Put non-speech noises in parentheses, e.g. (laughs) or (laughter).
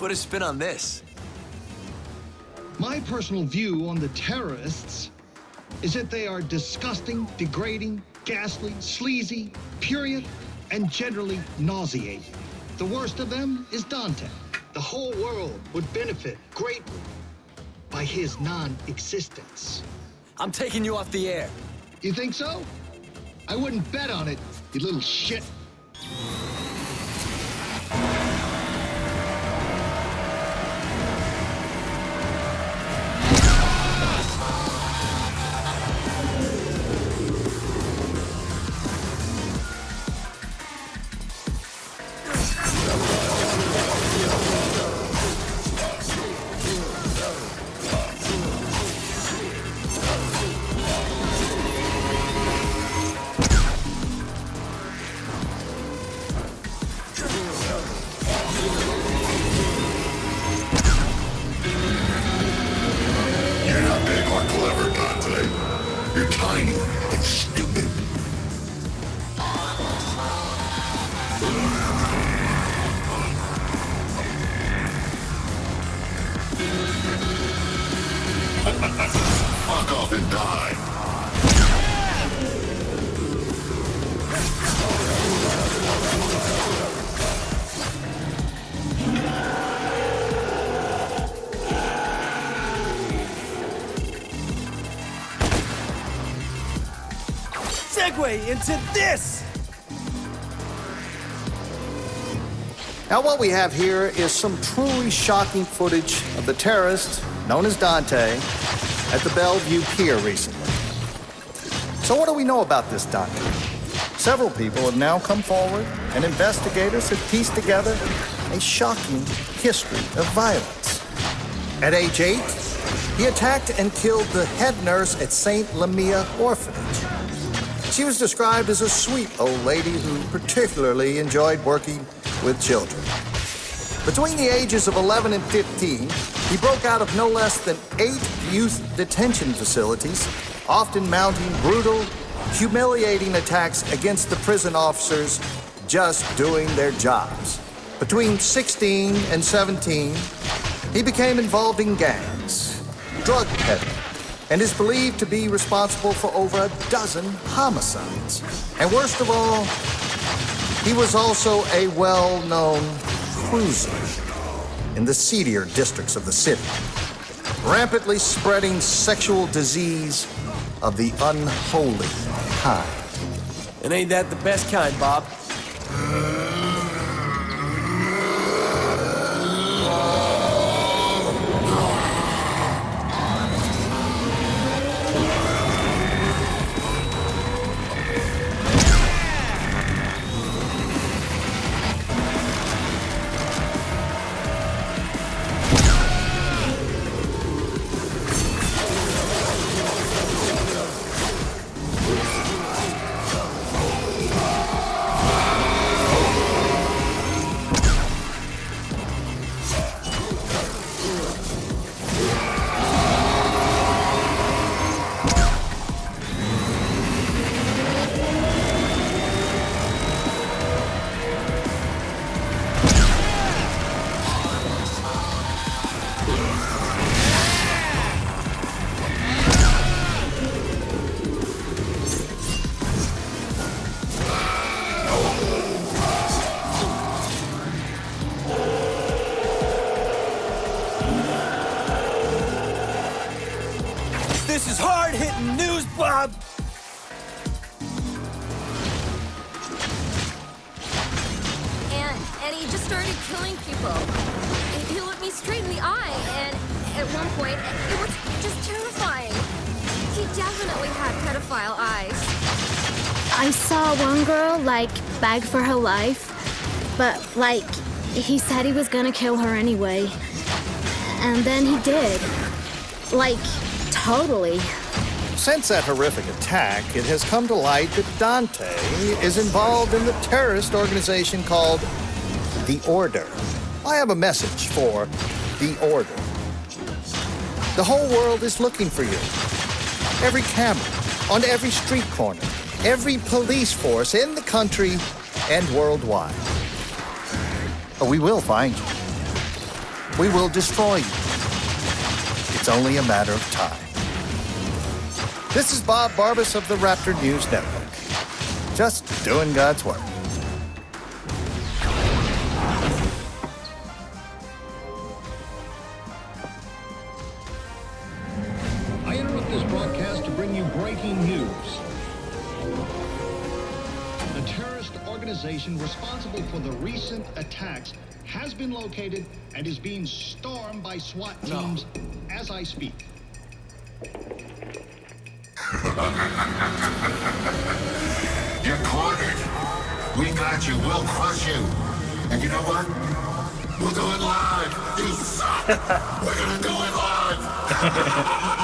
Put a spin on this. My personal view on the terrorists is that they are disgusting, degrading, ghastly, sleazy, purient, and generally nauseating. The worst of them is Dante. The whole world would benefit greatly by his non-existence. I'm taking you off the air. You think so? I wouldn't bet on it, you little shit. Fuck off and die. Segue into this! Now, what we have here is some truly shocking footage of the terrorist, known as Dante, at the Bellevue Pier recently. So, what do we know about this Dante? Several people have now come forward, and investigators have pieced together a shocking history of violence. At age eight, he attacked and killed the head nurse at St. Lamia Orphanage. She was described as a sweet old lady who particularly enjoyed working with children. Between the ages of 11 and 15, he broke out of no less than eight youth detention facilities, often mounting brutal, humiliating attacks against the prison officers just doing their jobs. Between 16 and 17, he became involved in gangs, drug peddling, and is believed to be responsible for over a dozen homicides. And worst of all, he was also a well known cruiser in the seedier districts of the city, rampantly spreading sexual disease of the unholy kind. And ain't that the best kind, Bob? Started killing people. He, he looked me straight in the eye, and at one point, it was just terrifying. He definitely had pedophile eyes. I saw one girl, like, beg for her life, but, like, he said he was gonna kill her anyway. And then he did. Like, totally. Since that horrific attack, it has come to light that Dante is involved in the terrorist organization called The Order. I have a message for The Order. The whole world is looking for you. Every camera, on every street corner, every police force in the country and worldwide. But we will find you. We will destroy you. It's only a matter of time. This is Bob Barbas of the Raptor News Network. Just doing God's work. Organization responsible for the recent attacks has been located and is being stormed by SWAT teams as I speak. (laughs) You're cornered. We got you. We'll crush you. And you know what? We'll do it live. You suck. (laughs) We're gonna do it live. (laughs)